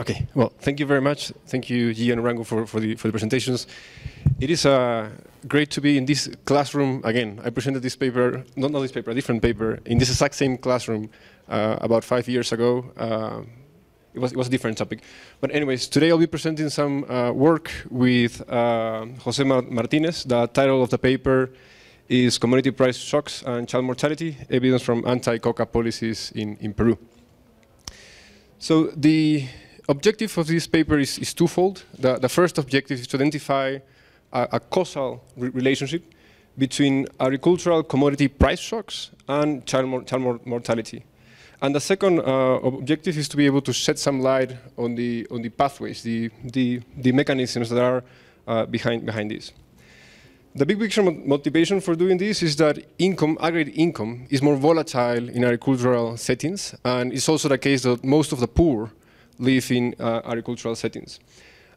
Okay, well, thank you very much. Thank you, G and Rango, for, for, the, for the presentations. It is uh, great to be in this classroom again. I presented this paper, not, not this paper, a different paper, in this exact same classroom uh, about five years ago. Uh, it, was, it was a different topic. But anyways, today I'll be presenting some uh, work with uh, Jose Martinez. The title of the paper is Commodity Price Shocks and Child Mortality, Evidence from Anti-Coca Policies in, in Peru. So the objective of this paper is, is twofold. The, the, first objective is to identify a, a causal re relationship between agricultural commodity price shocks and child, mor child mor mortality. And the second uh, objective is to be able to shed some light on the, on the pathways, the, the, the mechanisms that are uh, behind, behind this. The big picture motivation for doing this is that income, aggregate income, is more volatile in agricultural settings, and it's also the case that most of the poor live in uh, agricultural settings.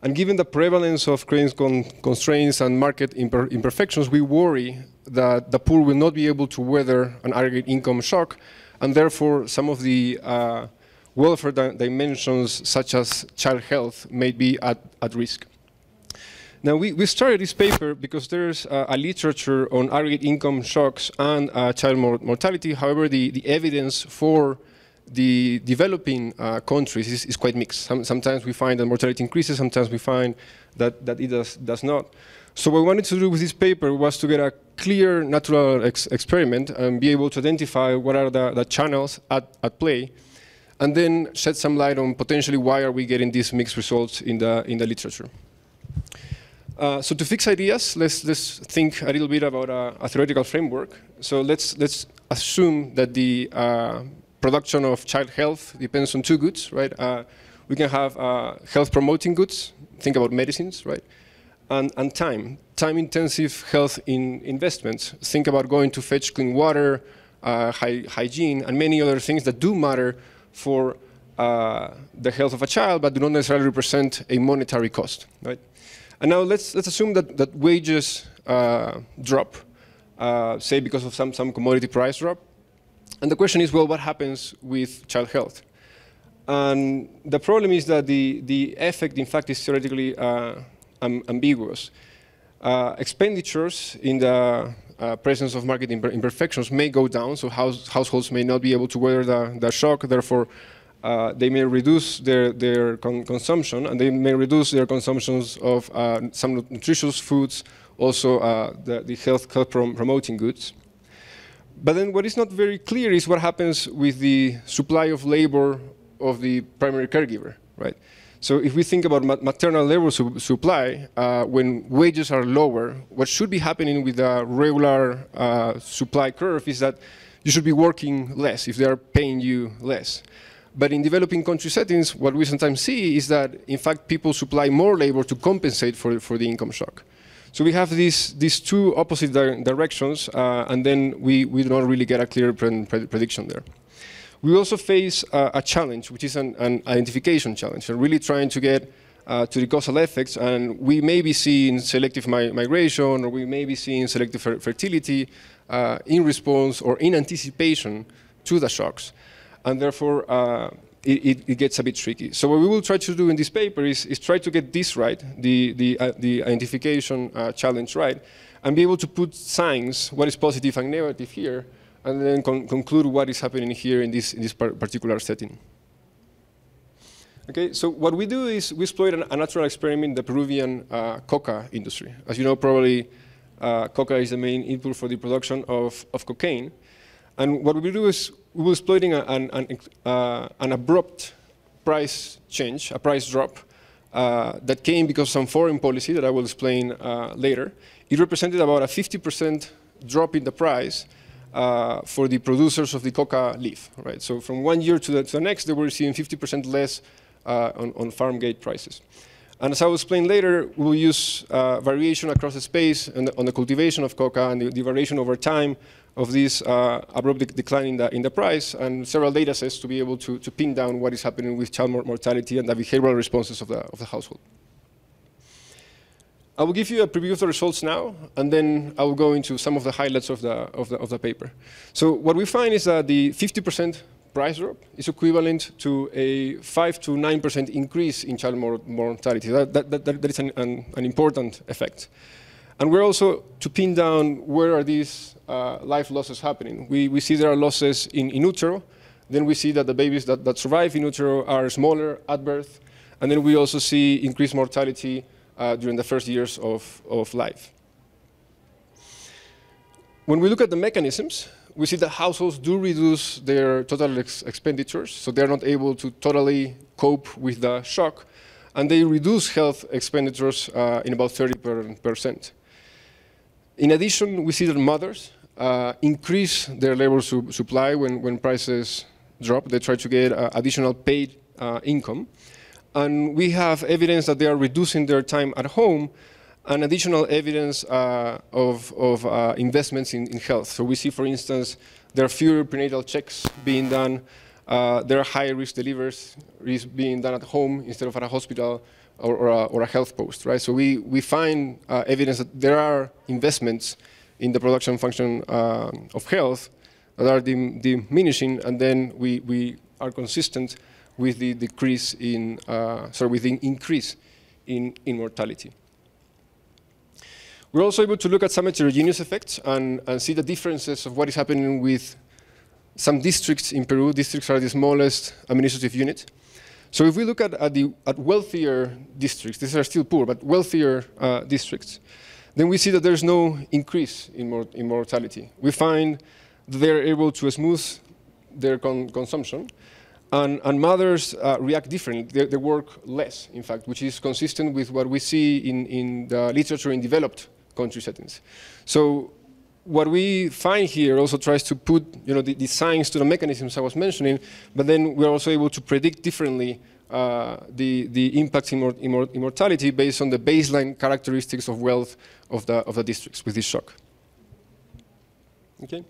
And given the prevalence of constraints and market imper imperfections, we worry that the poor will not be able to weather an aggregate income shock, and therefore some of the uh, welfare di dimensions, such as child health, may be at, at risk. Now, we, we started this paper because there's uh, a literature on aggregate income shocks and uh, child mortality. However, the, the evidence for the developing uh, countries is, is, quite mixed. Some, sometimes we find that mortality increases, sometimes we find that, that it does, does not. So what we wanted to do with this paper was to get a clear natural ex experiment and be able to identify what are the, the channels at, at play, and then shed some light on potentially why are we getting these mixed results in the, in the literature. Uh, so to fix ideas, let's, let's think a little bit about a, a theoretical framework. So let's, let's assume that the uh, production of child health depends on two goods, right? Uh, we can have uh, health-promoting goods, think about medicines, right? And, and time, time-intensive health in investments. Think about going to fetch clean water, uh, hy hygiene, and many other things that do matter for uh, the health of a child, but do not necessarily represent a monetary cost, right? And now let's, let's assume that, that wages uh, drop, uh, say because of some, some commodity price drop, and the question is, well, what happens with child health? And the problem is that the, the effect, in fact, is theoretically uh, ambiguous. Uh, expenditures in the uh, presence of market imperfections may go down, so house, households may not be able to weather the, the shock, therefore uh, they may reduce their, their con consumption, and they may reduce their consumptions of uh, some nutritious foods, also uh, the, the, health, health prom promoting goods. But then what is not very clear is what happens with the supply of labor of the primary caregiver, right? So if we think about maternal labor su supply, uh, when wages are lower, what should be happening with a regular uh, supply curve is that you should be working less if they are paying you less. But in developing country settings, what we sometimes see is that, in fact, people supply more labor to compensate for, for the income shock. So we have these, these two opposite di directions, uh, and then we, we don't really get a clear pre prediction there. We also face uh, a challenge, which is an, an identification challenge, and really trying to get uh, to the causal effects, and we may be seeing selective mi migration, or we may be seeing selective fer fertility uh, in response or in anticipation to the shocks. And therefore, uh, it, it, it, gets a bit tricky. So what we will try to do in this paper is, is try to get this right, the, the, uh, the identification uh, challenge right, and be able to put signs, what is positive and negative here, and then con conclude what is happening here in this, in this par particular setting. Okay, so what we do is we exploit an, a natural experiment in the Peruvian uh, coca industry. As you know, probably uh, coca is the main input for the production of, of cocaine. And what we do is we were exploiting an, an, uh, an abrupt price change, a price drop, uh, that came because of some foreign policy that I will explain uh, later. It represented about a 50% drop in the price uh, for the producers of the coca leaf, right? So from one year to the, to the next, they were receiving 50% less uh, on, on farm gate prices. And as I will explain later, we will use uh, variation across the space and the, on the cultivation of coca and the, the variation over time of this uh, abrupt decline in the, in the price and several data sets to be able to, to pin down what is happening with child mortality and the behavioral responses of the, of the household. I will give you a preview of the results now, and then I will go into some of the highlights of the, of the, of the paper. So what we find is that the 50% price drop is equivalent to a 5 to 9% increase in child mortality. That, that, that, that is an, an, an, important effect. And we're also to pin down where are these uh, life losses happening. We, we see there are losses in, in utero, then we see that the babies that, that survive in utero are smaller at birth, and then we also see increased mortality uh, during the first years of, of life. When we look at the mechanisms, we see that households do reduce their total ex expenditures, so they're not able to totally cope with the shock, and they reduce health expenditures uh, in about 30%. In addition, we see that mothers uh, increase their labor su supply when, when prices drop. They try to get uh, additional paid uh, income. And we have evidence that they are reducing their time at home and additional evidence uh, of, of uh, investments in, in, health. So we see, for instance, there are fewer prenatal checks being done. Uh, there are high-risk deliveries being done at home instead of at a hospital or, or, a, or a, health post, right? So we, we find uh, evidence that there are investments in the production function uh, of health that are dim diminishing, and then we, we are consistent with the decrease in, uh, sorry, with the increase in, in mortality. We're also able to look at some heterogeneous effects and, and see the differences of what is happening with some districts in Peru. Districts are the smallest administrative unit. So if we look at, at, the, at wealthier districts, these are still poor, but wealthier uh, districts, then we see that there's no increase in, mor in mortality. We find that they're able to smooth their con consumption, and, and mothers uh, react differently. They, they, work less, in fact, which is consistent with what we see in, in the literature in developed country settings. So what we find here also tries to put you know, the, the science to the mechanisms I was mentioning, but then we're also able to predict differently uh, the, the impacts in, mor in, in, mortality based on the baseline characteristics of wealth of the, of the districts with this shock. Okay.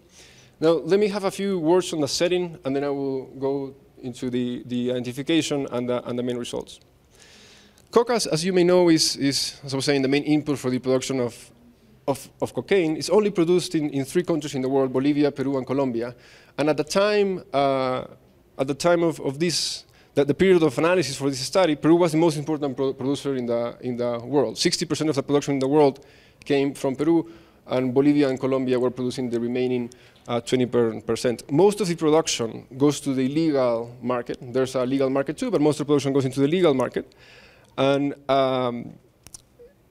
Now, let me have a few words on the setting, and then I will go into the, the identification and the, and the main results. Coca, as you may know, is, is, as I was saying, the main input for the production of, of, of cocaine. is only produced in, in three countries in the world, Bolivia, Peru, and Colombia. And at the time, uh, at the time of, of this, the, the, period of analysis for this study, Peru was the most important pro producer in the, in the world. 60% of the production in the world came from Peru, and Bolivia and Colombia were producing the remaining 20%. Uh, most of the production goes to the legal market. There's a legal market too, but most of the production goes into the legal market. And um,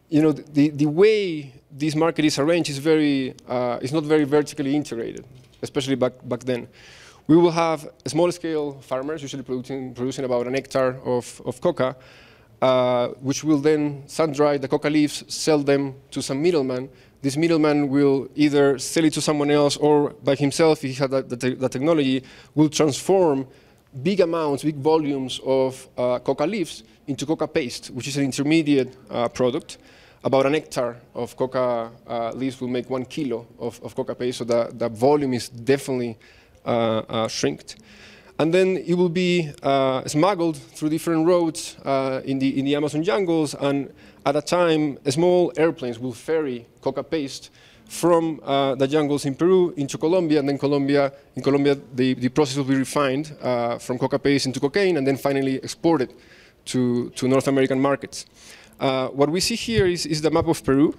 you know, the, the way this market is arranged is very, uh, not very vertically integrated, especially back, back then. We will have small-scale farmers, usually producing, producing about an hectare of, of coca, uh, which will then sun-dry the coca leaves, sell them to some middleman, this middleman will either sell it to someone else or by himself, if he had the, the, the technology, will transform big amounts, big volumes of uh, coca leaves into coca paste, which is an intermediate uh, product. About an hectare of coca uh, leaves will make one kilo of, of coca paste, so the, volume is definitely uh, uh, shrinked. And then it will be uh, smuggled through different roads in, the, in the Amazon jungles, and at a time, small airplanes will ferry coca paste from uh, the jungles in Peru into Colombia, and then Colombia, in Colombia, the, the process will be refined uh, from coca paste into cocaine, and then finally exported to, to North American markets. Uh, what we see here is, is, the map of Peru,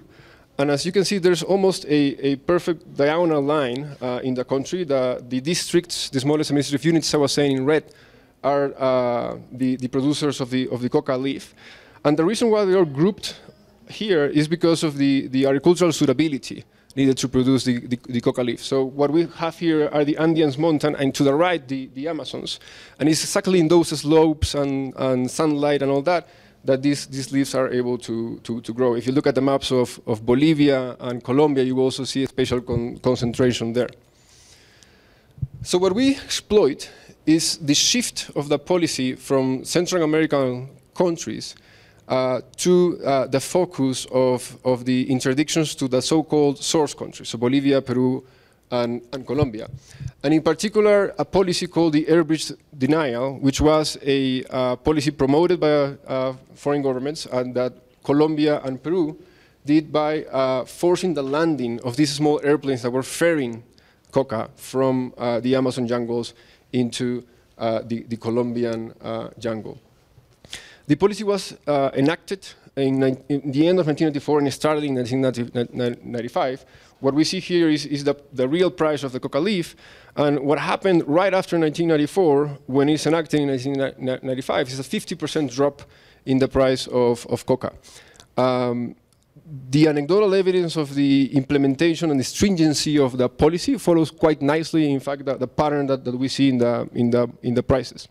and as you can see, there's almost a, a perfect diagonal line uh, in the country. The, the, districts, the smallest administrative units I was saying in red, are uh, the, the producers of the, of the coca leaf. And the reason why they are grouped here is because of the, the agricultural suitability needed to produce the, the, the, coca leaf. So what we have here are the Andes mountain, and to the right, the, the Amazons. And it's exactly in those slopes and, and sunlight and all that that these, these leaves are able to, to, to grow. If you look at the maps of, of Bolivia and Colombia, you also see a spatial con concentration there. So what we exploit is the shift of the policy from Central American countries uh, to uh, the focus of, of the interdictions to the so-called source countries, so Bolivia, Peru, and, and, Colombia. And in particular, a policy called the air bridge denial, which was a uh, policy promoted by uh, foreign governments and that Colombia and Peru did by uh, forcing the landing of these small airplanes that were ferrying coca from uh, the Amazon jungles into uh, the, the Colombian uh, jungle. The policy was uh, enacted in, in, the end of 1994 and started in 1995. What we see here is, is the, the real price of the coca leaf, and what happened right after 1994, when it's enacted in 1995, is a 50% drop in the price of, of coca. Um, the anecdotal evidence of the implementation and the stringency of the policy follows quite nicely, in fact, the, the pattern that, that we see in the, in, the, in the prices.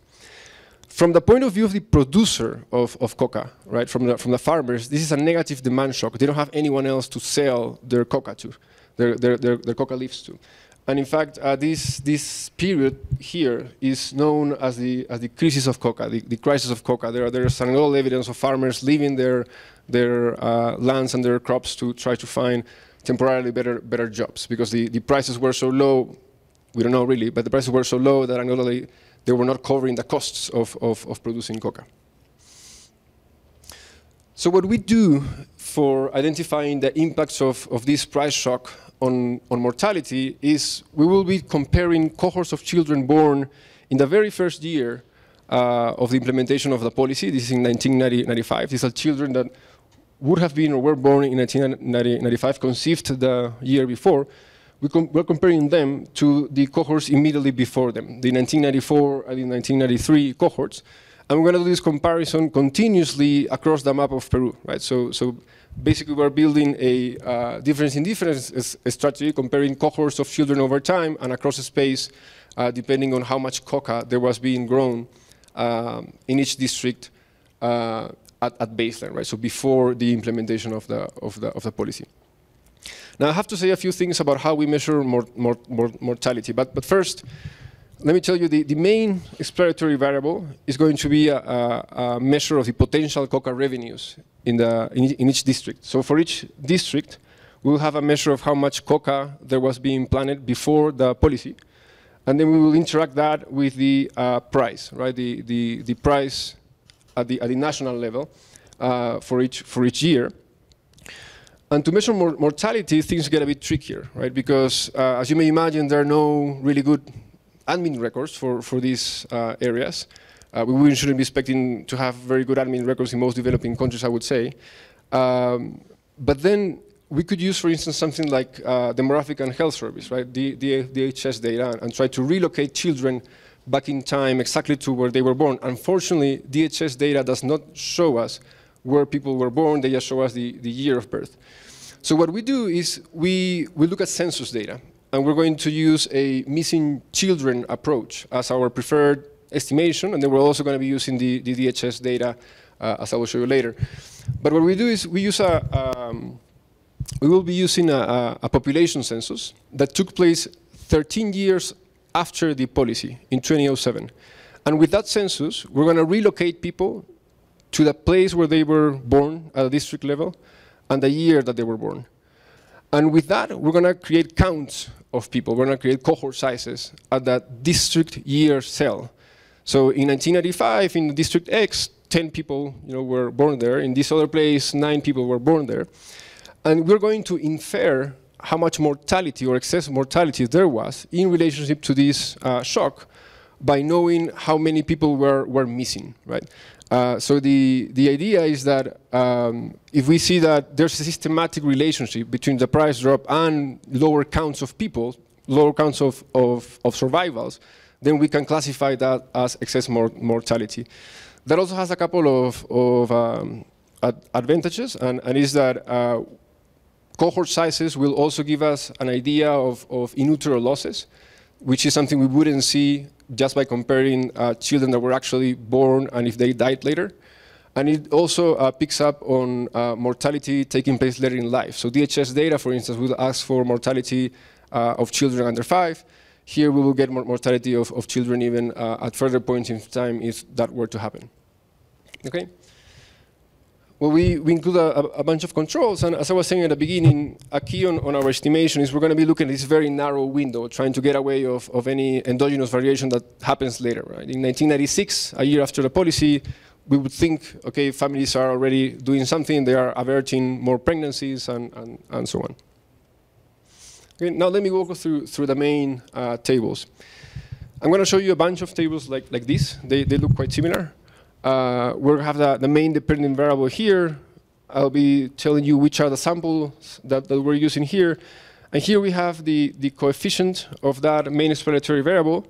From the point of view of the producer of, of coca, right, from the, from the farmers, this is a negative demand shock. They don't have anyone else to sell their coca to, their, their, their, their coca leaves to. And in fact, uh, this, this period here is known as the, as the crisis of coca, the, the crisis of coca. There, there's anecdotal evidence of farmers leaving their, their uh, lands and their crops to try to find temporarily better, better jobs because the, the prices were so low, we don't know really, but the prices were so low that anecdotally they were not covering the costs of, of, of producing coca. So what we do for identifying the impacts of, of this price shock on, on mortality is we will be comparing cohorts of children born in the very first year uh, of the implementation of the policy. This is in 1995. These are children that would have been or were born in 1995, conceived the year before. We com we're comparing them to the cohorts immediately before them, the 1994 and the 1993 cohorts. And we're going to do this comparison continuously across the map of Peru, right? So, so basically we're building a uh, difference in difference strategy, comparing cohorts of children over time and across space, uh, depending on how much coca there was being grown um, in each district uh, at, at, baseline, right? So before the implementation of the, of the, of the policy. Now I have to say a few things about how we measure mor mor mor mortality, but, but first, let me tell you, the, the main exploratory variable is going to be a, a, a measure of the potential coca revenues in, the, in, in, each district. So for each district, we'll have a measure of how much coca there was being planted before the policy. And then we will interact that with the uh, price, right? The, the, the price at the, at the national level uh, for, each, for each year. And to measure mor mortality, things get a bit trickier, right? Because uh, as you may imagine, there are no really good admin records for, for these uh, areas. Uh, we shouldn't be expecting to have very good admin records in most developing countries, I would say. Um, but then we could use, for instance, something like uh, demographic and health service, right? The, DHS data, and try to relocate children back in time exactly to where they were born. Unfortunately, DHS data does not show us where people were born, they just show us the, the year of birth. So what we do is we, we look at census data and we're going to use a missing children approach as our preferred estimation, and then we're also going to be using the, the DHS data, uh, as I will show you later. But what we do is we use a, um, we will be using a, a, population census that took place 13 years after the policy in 2007. And with that census, we're going to relocate people to the place where they were born at a district level and the year that they were born. And with that, we're going to create counts of people. We're going to create cohort sizes at that district year cell. So in 1995, in District X, 10 people you know, were born there. In this other place, nine people were born there. And we're going to infer how much mortality or excess mortality there was in relationship to this uh, shock by knowing how many people were, were missing, right? Uh, so the, the idea is that um, if we see that there's a systematic relationship between the price drop and lower counts of people, lower counts of, of, of survivals, then we can classify that as excess mor mortality. That also has a couple of, of um, ad advantages, and, and is that uh, cohort sizes will also give us an idea of, of in utero losses, which is something we wouldn't see just by comparing uh, children that were actually born and if they died later. And it also uh, picks up on uh, mortality taking place later in life. So DHS data, for instance, will ask for mortality uh, of children under five. Here we will get mortality of, of children even uh, at further points in time if that were to happen. Okay? Well, we, we include a, a, bunch of controls, and as I was saying at the beginning, a key on, on our estimation is we're going to be looking at this very narrow window, trying to get away of, of any endogenous variation that happens later. Right? In 1996, a year after the policy, we would think, okay, families are already doing something, they are averting more pregnancies, and, and, and so on. Okay, now let me walk through, through the main uh, tables. I'm going to show you a bunch of tables like, like this. They, they look quite similar. Uh, we'll have the, the main dependent variable here. I'll be telling you which are the samples that, that we're using here. And here we have the, the coefficient of that main explanatory variable.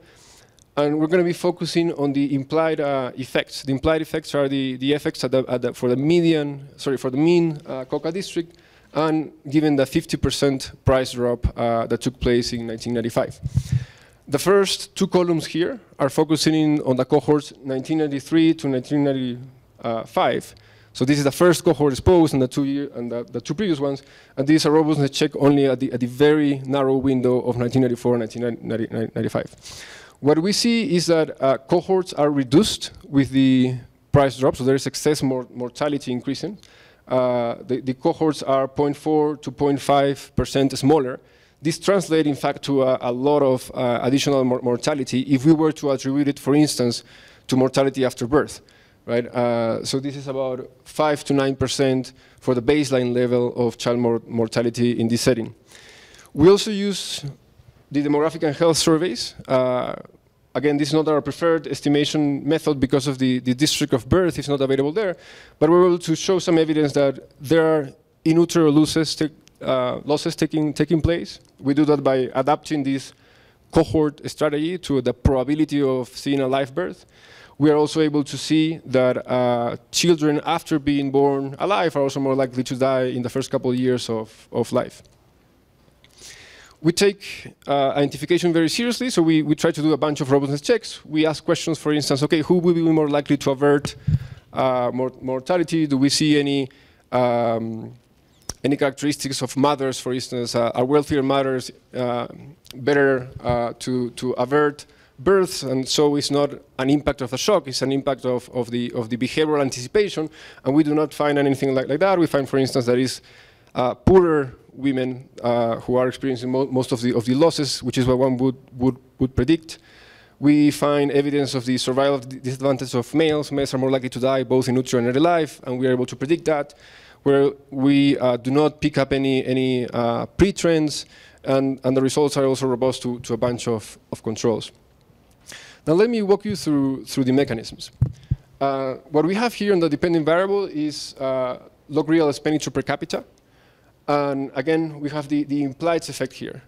And we're going to be focusing on the implied uh, effects. The implied effects are the, the effects at the, at the, for the median, sorry, for the mean uh, COCA district, and given the 50% price drop uh, that took place in 1995. The first two columns here are focusing on the cohorts 1993 to 1995. So this is the first cohort exposed and the two year and the, the two previous ones. And these are robustness check only at the, at the very narrow window of 1994 and 1995. What we see is that uh, cohorts are reduced with the price drop, so there is excess mor mortality increasing. Uh, the, the, cohorts are 0.4 to 0.5% smaller. This translates, in fact, to a, a lot of uh, additional mor mortality if we were to attribute it, for instance, to mortality after birth right? Uh, so this is about 5 to 9% for the baseline level of child mor mortality in this setting. We also use the demographic and health surveys. Uh, again, this is not our preferred estimation method because of the, the district of birth is not available there, but we're able to show some evidence that there are in utero losses, uh, losses taking, taking place. We do that by adapting this cohort strategy to the probability of seeing a live birth we are also able to see that uh, children after being born alive are also more likely to die in the first couple of years of, of life. We take uh, identification very seriously, so we, we try to do a bunch of robustness checks. We ask questions, for instance, okay, who will be more likely to avert uh, mortality? Do we see any um, any characteristics of mothers, for instance, uh, are wealthier mothers uh, better uh, to, to avert births, and so it's not an impact of the shock, it's an impact of, of, the, of the behavioral anticipation, and we do not find anything like, like that. We find, for instance, that is uh, poorer women uh, who are experiencing mo most of the, of the losses, which is what one would, would, would predict. We find evidence of the survival disadvantage of males. Males are more likely to die both in utero and early life, and we are able to predict that. Where we uh, do not pick up any, any uh, pre-trends, and, and the results are also robust to, to a bunch of, of controls. Now let me walk you through, through the mechanisms. Uh, what we have here in the dependent variable is uh, log real expenditure per capita. And again, we have the, the implied effect here.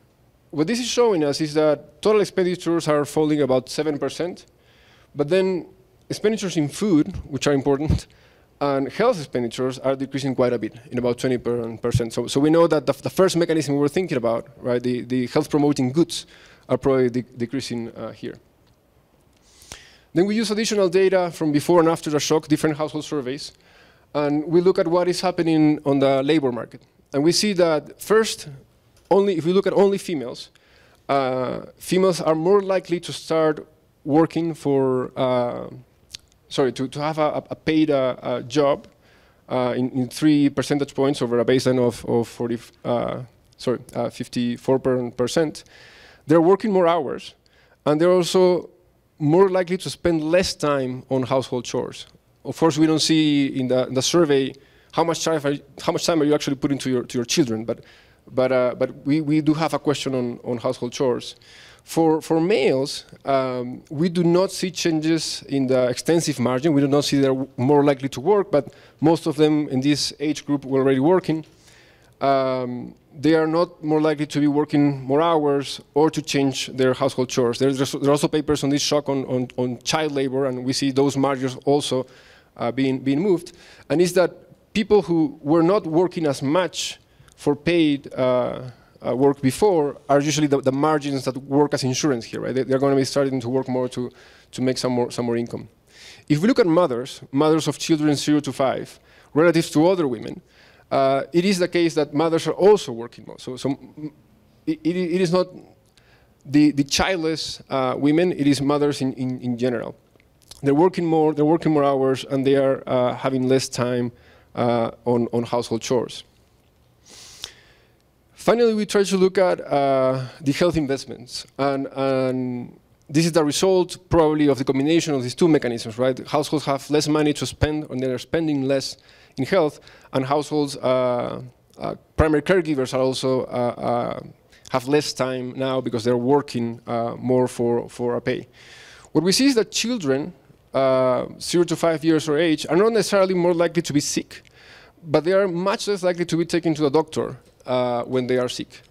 What this is showing us is that total expenditures are falling about 7%, but then expenditures in food, which are important, and health expenditures are decreasing quite a bit, in about 20%. So, so we know that the, the, first mechanism we were thinking about, right, the, the health promoting goods, are probably de decreasing uh, here. Then we use additional data from before and after the shock, different household surveys, and we look at what is happening on the labor market. And we see that first, only if we look at only females, uh, females are more likely to start working for, uh, sorry, to, to have a, a paid uh, job uh, in, in, three percentage points over a baseline of, of 40, uh, sorry, 54%. Uh, they're working more hours, and they're also more likely to spend less time on household chores. Of course, we don't see in the, in the survey how much time are, how much time are you actually putting to your to your children, but but uh, but we, we do have a question on, on household chores. For for males, um, we do not see changes in the extensive margin. We do not see they're more likely to work, but most of them in this age group were already working. Um, they are not more likely to be working more hours or to change their household chores. There's, there are also papers on this shock on, on, on, child labor, and we see those margins also uh, being, being moved. And it's that people who were not working as much for paid uh, uh, work before are usually the, the, margins that work as insurance here, right? They, are going to be starting to work more to, to make some more, some more income. If we look at mothers, mothers of children zero to five, relative to other women, uh, it is the case that mothers are also working more. So, so it, it is not the, the childless uh, women, it is mothers in, in, in, general. They're working more, they're working more hours, and they are uh, having less time uh, on, on household chores. Finally, we try to look at uh, the health investments. And, and this is the result probably of the combination of these two mechanisms, right? Households have less money to spend, and they're spending less in health, and households, uh, uh, primary caregivers are also uh, have less time now because they're working uh, more for, for a pay. What we see is that children, uh, zero to five years of age, are not necessarily more likely to be sick, but they are much less likely to be taken to the doctor uh, when they are sick.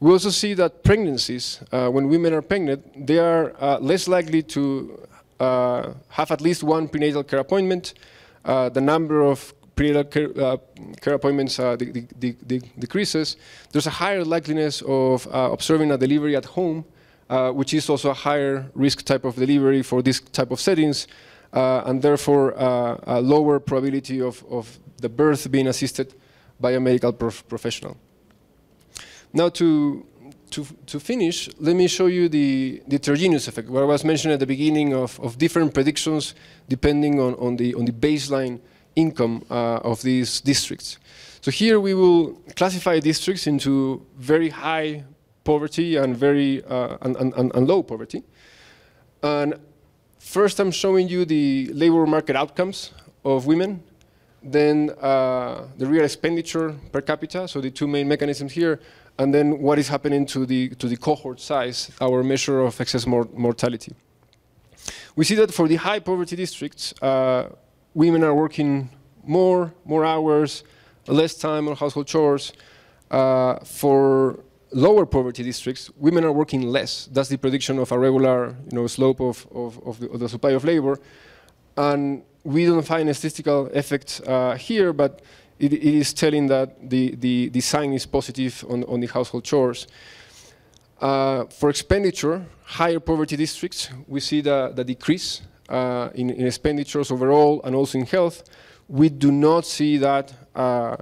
We also see that pregnancies, uh, when women are pregnant, they are uh, less likely to uh, have at least one prenatal care appointment. the number of prenatal care, uh, care appointments uh, de de de decreases, there's a higher likeliness of uh, observing a delivery at home, which is also a higher risk type of delivery for this type of settings, and therefore a lower probability of, of the birth being assisted by a medical prof professional. Now to, to, to finish, let me show you the, the heterogeneous effect, what I was mentioning at the beginning of, of different predictions depending on, on, the, on the baseline income uh, of these districts. So here we will classify districts into very high poverty and very uh, and, and, and, low poverty. And first I'm showing you the labor market outcomes of women, then uh, the real expenditure per capita, so the two main mechanisms here, and then what is happening to the, to the cohort size, our measure of excess mor mortality. We see that for the high poverty districts, uh, women are working more, more hours, less time on household chores. Uh, for lower poverty districts, women are working less. That's the prediction of a regular you know, slope of, of, of, the, of the, supply of labor. And we don't find a statistical effect uh, here, but it, it is telling that the, the, sign is positive on, on the household chores. Uh, for expenditure, higher poverty districts, we see the, the decrease uh, in, in, expenditures overall and also in health. We do not see that uh,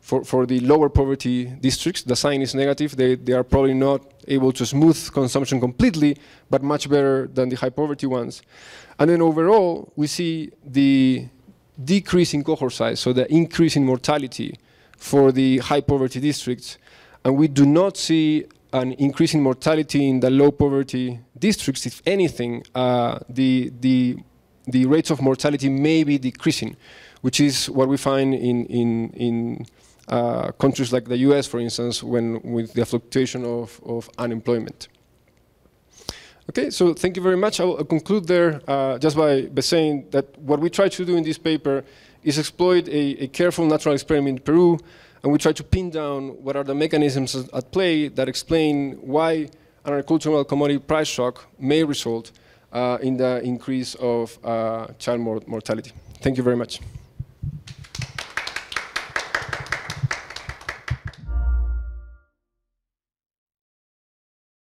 for, for the lower poverty districts. The sign is negative. They, they are probably not able to smooth consumption completely, but much better than the high poverty ones. And then overall, we see the decrease in cohort size, so the increase in mortality for the high poverty districts. And we do not see an increase in mortality in the low poverty districts. If anything, uh, the, the, the rates of mortality may be decreasing, which is what we find in, in, in uh, countries like the US, for instance, when with the fluctuation of, of unemployment. Okay, so thank you very much. I'll, conclude there uh, just by, by saying that what we try to do in this paper is exploit a, a, careful natural experiment in Peru, and we try to pin down what are the mechanisms at play that explain why an agricultural commodity price shock may result uh, in the increase of uh, child mortality. Thank you very much.